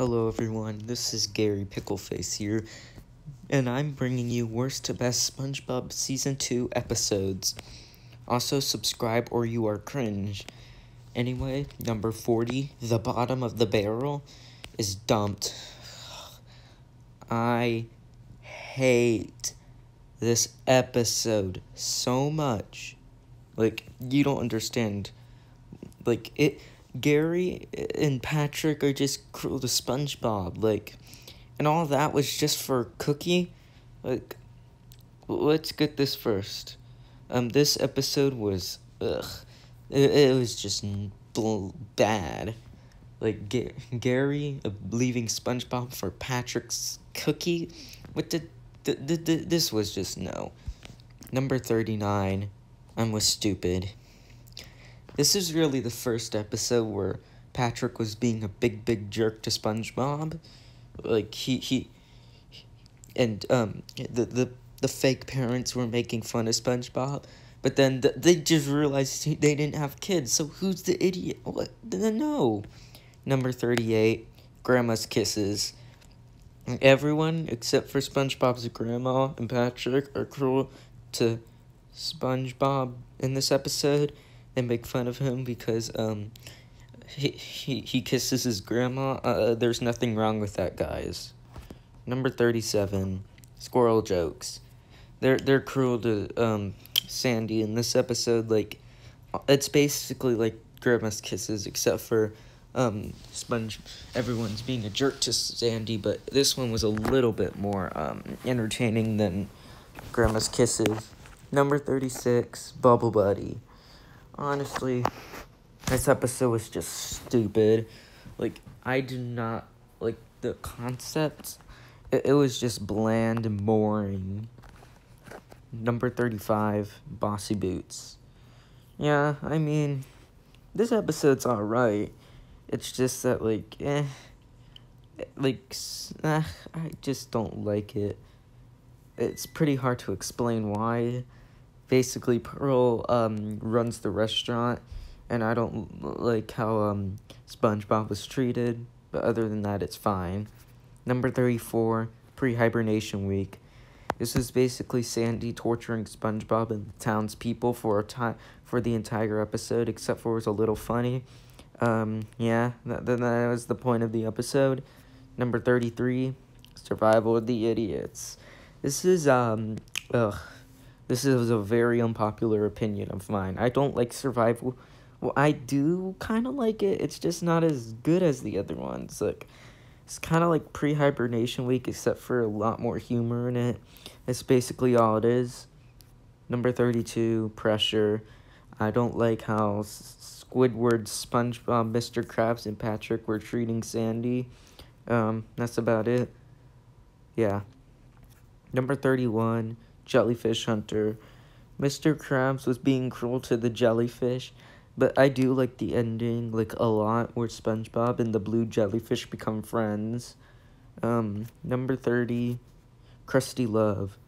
Hello everyone, this is Gary Pickleface here, and I'm bringing you worst to best SpongeBob Season 2 episodes. Also subscribe or you are cringe. Anyway, number 40, The Bottom of the Barrel, is dumped. I hate this episode so much. Like, you don't understand. Like, it Gary and Patrick are just cruel to SpongeBob, like, and all that was just for Cookie. Like, let's get this first. Um, this episode was ugh, it, it was just bad. Like G Gary uh, leaving SpongeBob for Patrick's cookie. What did th th th this was just no. Number thirty nine. I'm with Stupid. This is really the first episode where Patrick was being a big, big jerk to SpongeBob. Like, he, he, and, um, the, the, the fake parents were making fun of SpongeBob. But then th they just realized they didn't have kids, so who's the idiot? What? No. Number 38, Grandma's Kisses. Everyone except for SpongeBob's grandma and Patrick are cruel to SpongeBob in this episode and make fun of him because um he he, he kisses his grandma. Uh, there's nothing wrong with that, guys. Number 37, squirrel jokes. They're they're cruel to um Sandy in this episode like it's basically like grandma's kisses except for um sponge everyone's being a jerk to sandy but this one was a little bit more um entertaining than grandma's kisses number 36 bubble buddy honestly, this episode was just stupid. Like, I do not like the concept. It, it was just bland and boring. Number 35, Bossy Boots. Yeah, I mean, this episode's alright. It's just that, like, eh. Like, eh, I just don't like it. It's pretty hard to explain why basically Pearl um runs the restaurant and I don't like how um SpongeBob was treated, but other than that it's fine. Number 34, pre-hibernation week. This is basically Sandy torturing SpongeBob and the townspeople for a time for the entire episode, except for it was a little funny. Um, yeah, that, that was the point of the episode. Number 33, Survival of the Idiots. This is, um, ugh, this is a very unpopular opinion of mine. I don't like survival. Well, I do kind of like it. It's just not as good as the other ones. Like, it's kind of like pre-hibernation week, except for a lot more humor in it. That's basically all it is. Number 32, pressure. I don't like how Squidward, SpongeBob, Mr. Krabs, and Patrick were treating Sandy. Um, that's about it. Yeah. Number 31, jellyfish hunter. Mr. Krabs was being cruel to the jellyfish, but I do like the ending like a lot where SpongeBob and the blue jellyfish become friends. Um, number 30, Krusty Love.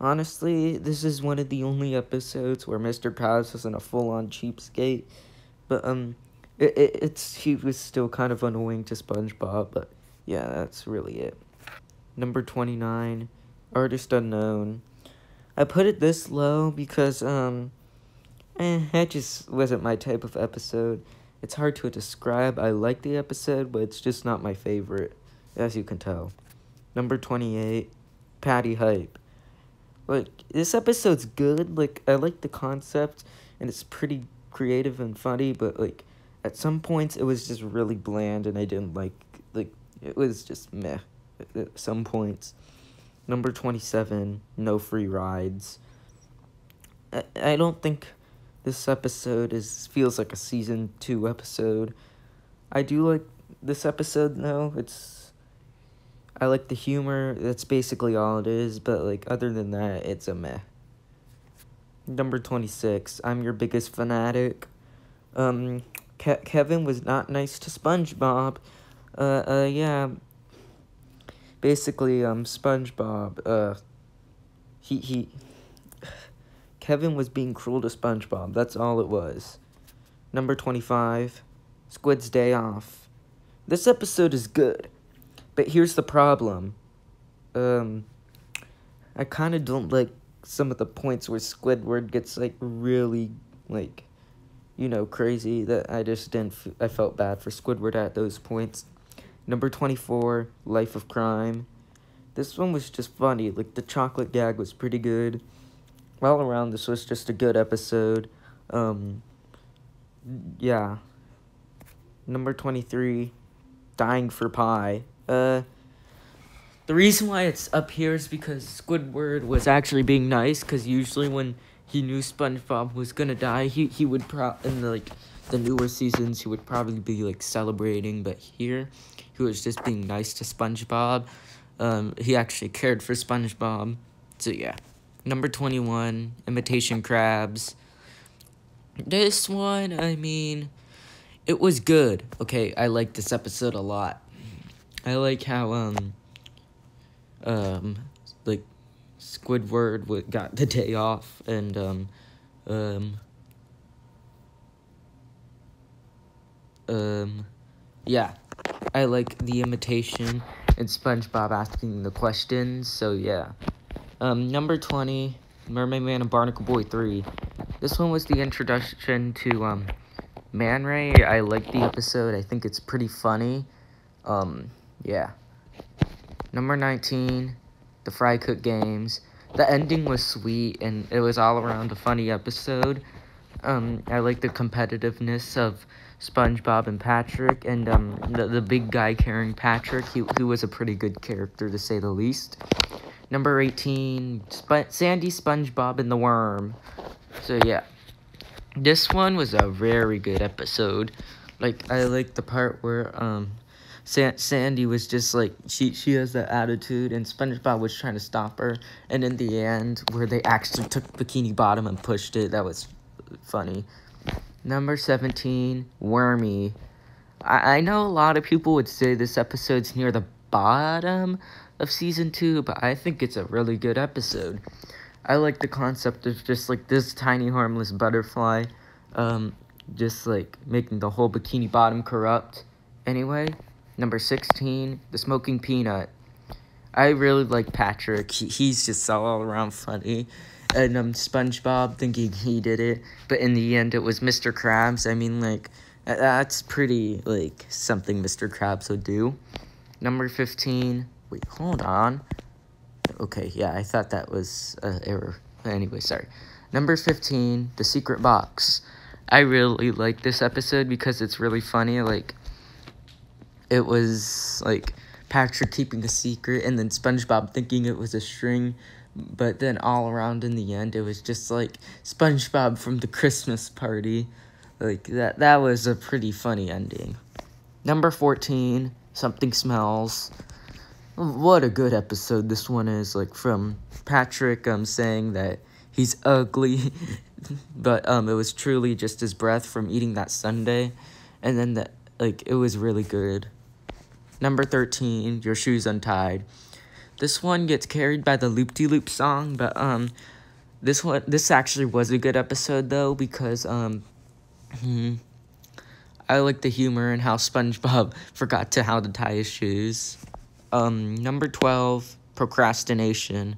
Honestly, this is one of the only episodes where Mr. Krabs wasn't a full-on cheapskate, but um, it, it it's he was still kind of annoying to SpongeBob, but yeah, that's really it. Number 29, Artist Unknown. I put it this low because, um, eh, that just wasn't my type of episode. It's hard to describe. I like the episode, but it's just not my favorite, as you can tell. Number 28, Patty Hype. Like, this episode's good. Like, I like the concept, and it's pretty creative and funny, but, like, at some points, it was just really bland, and I didn't like, like, it was just meh at some points. Number 27, no free rides. I, I don't think this episode is feels like a season 2 episode. I do like this episode though. It's I like the humor. That's basically all it is, but like other than that, it's a meh. Number 26, I'm your biggest fanatic. Um Ke Kevin was not nice to SpongeBob. Uh uh yeah, basically um SpongeBob uh he he Kevin was being cruel to SpongeBob. That's all it was. Number 25, Squid's Day Off. This episode is good. But here's the problem. Um, I kind of don't like some of the points where Squidward gets like really like, you know, crazy. That I just didn't. I felt bad for Squidward at those points. Number twenty four, Life of Crime. This one was just funny. Like the chocolate gag was pretty good. All around, this was just a good episode. Um, yeah. Number twenty three, Dying for Pie. Uh, the reason why it's up here is because Squidward was actually being nice. Because usually when he knew SpongeBob was gonna die, he he would pro in the, like the newer seasons he would probably be like celebrating. But here, he was just being nice to SpongeBob. Um, he actually cared for SpongeBob. So yeah, number twenty one, Imitation Krabs. This one, I mean, it was good. Okay, I like this episode a lot. I like how um um like Squidward got the day off and um um um yeah I like the imitation and SpongeBob asking the questions so yeah. Um number 20 Mermaid Man and Barnacle Boy 3 this one was the introduction to um Man Ray. I like the episode. I think it's pretty funny. Um yeah. Number 19, the Fry Cook Games. The ending was sweet and it was all around a funny episode. Um, I like the competitiveness of SpongeBob and Patrick, and um, the, the big guy carrying Patrick. He, he was a pretty good character, to say the least. Number 18, Sp- Sandy, SpongeBob, and the Worm. So, yeah. This one was a very good episode. Like, I like the part where, um, Sa- Sandy was just like she she has that attitude, and SpongeBob was trying to stop her. And in the end, where they actually took Bikini Bottom and pushed it, that was funny. Number seventeen, Wormy. I I know a lot of people would say this episode's near the bottom of season two, but I think it's a really good episode. I like the concept of just like this tiny harmless butterfly, um, just like making the whole Bikini Bottom corrupt. Anyway, Number 16, The Smoking Peanut. I really like Patrick. He, he's just all around funny. And um, SpongeBob thinking he did it, but in the end it was Mr. Krabs. I mean, like, that's pretty, like, something Mr. Krabs would do. Number 15, wait, hold on. Okay, yeah, I thought that was an error. Anyway, sorry. Number 15, The Secret Box. I really like this episode because it's really funny. Like, it was like Patrick keeping a secret and then SpongeBob thinking it was a string. But then all around in the end, it was just like SpongeBob from the Christmas party. Like that, that was a pretty funny ending. Number 14, Something Smells. What a good episode this one is. Like from Patrick um, saying that he's ugly. but um, it was truly just his breath from eating that sundae. And then that, like, it was really good. Number 13, Your Shoes Untied. This one gets carried by the Loop De Loop song, but um, this one this actually was a good episode though because um, hmm, I like the humor and how SpongeBob forgot to how to tie his shoes. Um, number twelve, procrastination.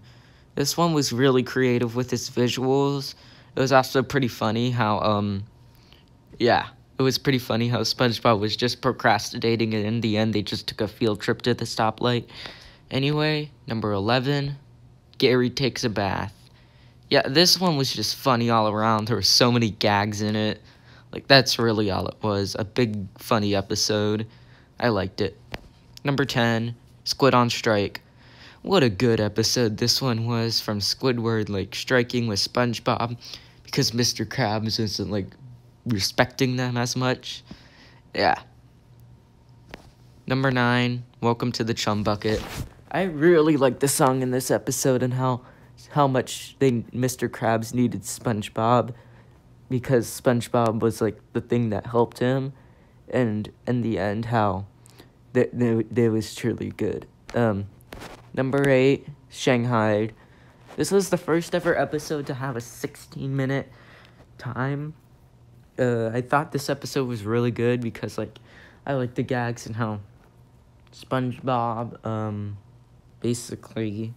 This one was really creative with its visuals. It was also pretty funny how um, yeah, it was pretty funny how SpongeBob was just procrastinating, and in the end, they just took a field trip to the stoplight. Anyway, number 11, Gary takes a bath. Yeah, this one was just funny all around. There were so many gags in it. Like, that's really all it was. A big, funny episode. I liked it. Number 10, Squid on Strike. What a good episode this one was from Squidward, like, striking with SpongeBob because Mr. Krabs isn't, like, respecting them as much. Yeah. Number nine, Welcome to the Chum Bucket. I really like the song in this episode and how how much they Mr. Krabs needed SpongeBob because SpongeBob was like the thing that helped him and in the end how that they, they was truly good. Um number 8, Shanghai. This was the first ever episode to have a 16 minute time uh, I thought this episode was really good because like I like the gags and how SpongeBob, um, basically,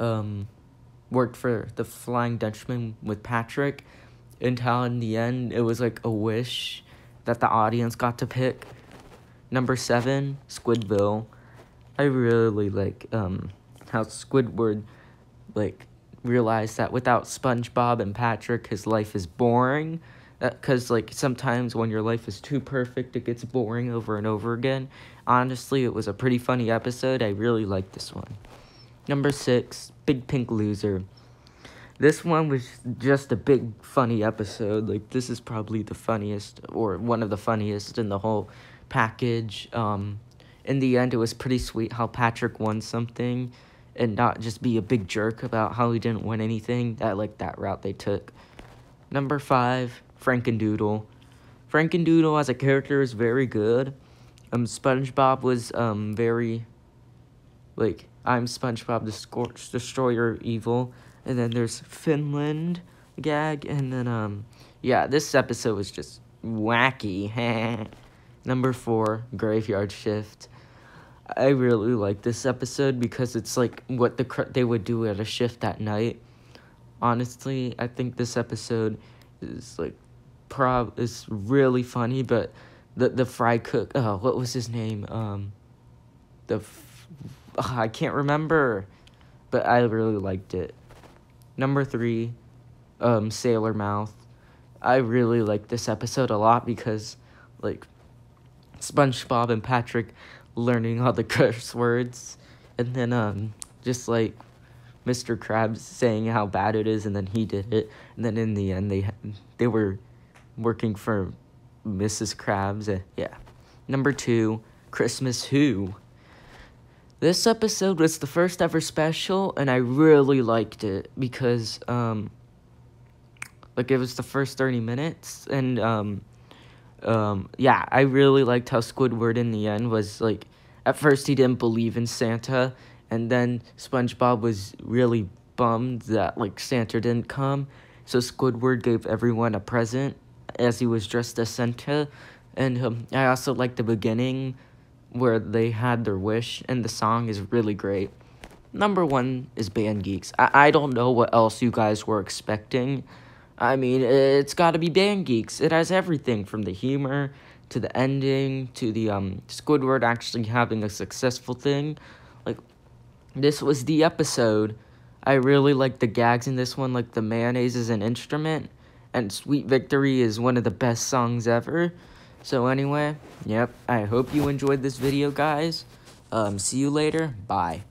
um, worked for the Flying Dutchman with Patrick until in the end it was like a wish that the audience got to pick. Number seven, Squidville. I really like um how Squidward like realized that without SpongeBob and Patrick, his life is boring. Because, uh, like, sometimes when your life is too perfect, it gets boring over and over again. Honestly, it was a pretty funny episode. I really liked this one. Number six, Big Pink Loser. This one was just a big funny episode. Like, this is probably the funniest, or one of the funniest in the whole package. Um, in the end, it was pretty sweet how Patrick won something and not just be a big jerk about how he didn't win anything. I like that route they took. Number five, Frankendoodle. Frankendoodle as a character is very good. Um, SpongeBob was um very like I'm SpongeBob the Scorch Destroyer evil, and then there's Finland gag, and then um yeah, this episode was just wacky. Number four, Graveyard Shift. I really like this episode because it's like what the they would do at a shift at night. Honestly, I think this episode is like prob is really funny, but the the fry cook, oh, what was his name? Um, the oh, I can't remember, but I really liked it. Number three, um, Sailor Mouth. I really like this episode a lot because, like, SpongeBob and Patrick learning all the curse words, and then um just like Mr. Krabs saying how bad it is, and then he did it, and then in the end they they were working for Mrs. Krabs. Uh, yeah. Number two, Christmas Who. This episode was the first ever special, and I really liked it because um like it was the first 30 minutes and um um, yeah, I really liked how Squidward in the end was like, at first he didn't believe in Santa, and then SpongeBob was really bummed that like Santa didn't come, so Squidward gave everyone a present as he was dressed as Santa, and um, I also like the beginning where they had their wish, and the song is really great. Number one is Band Geeks. I, I don't know what else you guys were expecting. I mean, it's got to be Band Geeks. It has everything from the humor to the ending to the um Squidward actually having a successful thing. Like this was the episode. I really like the gags in this one, like the mayonnaise is an instrument, and Sweet Victory is one of the best songs ever. So anyway, yep, I hope you enjoyed this video, guys. Um, see you later. Bye.